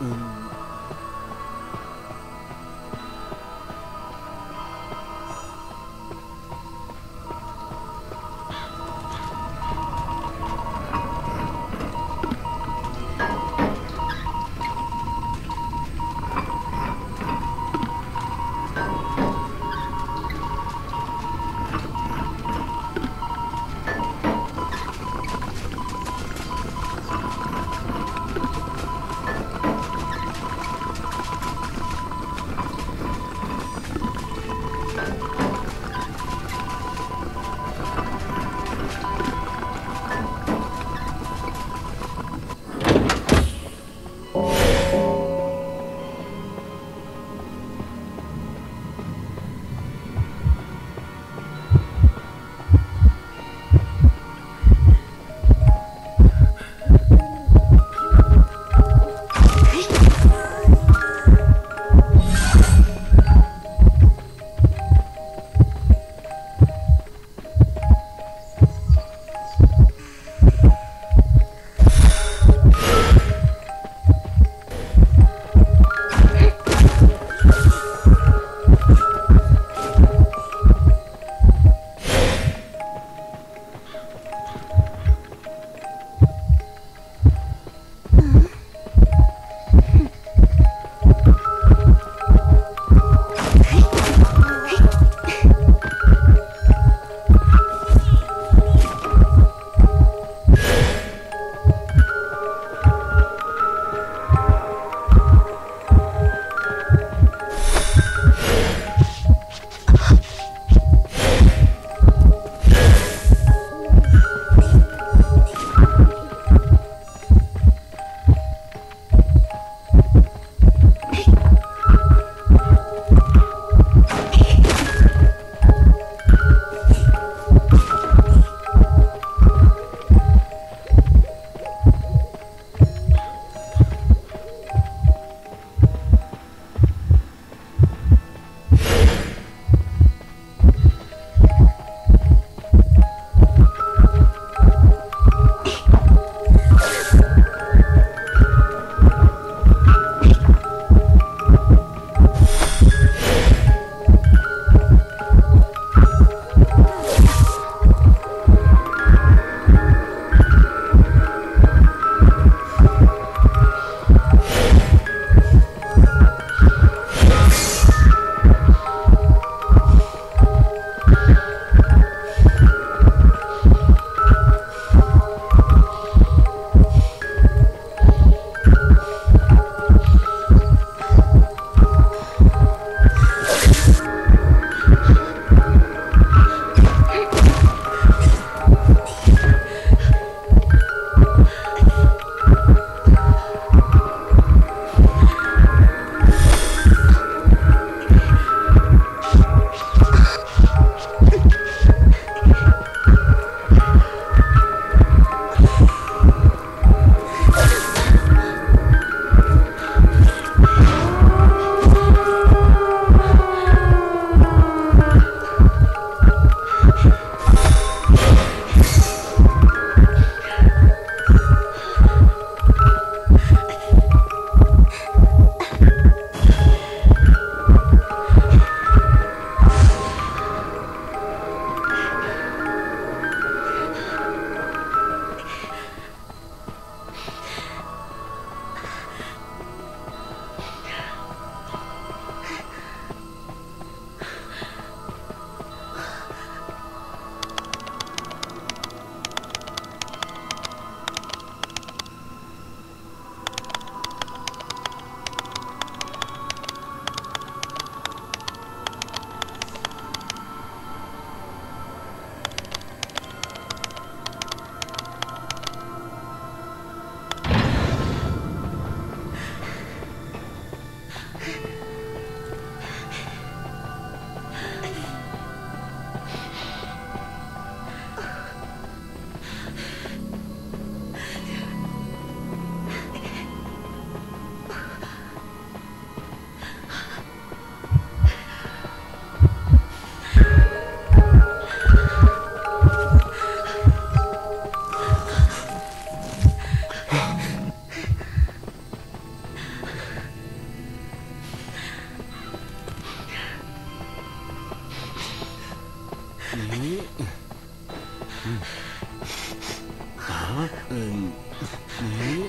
嗯，啊，嗯，嗯。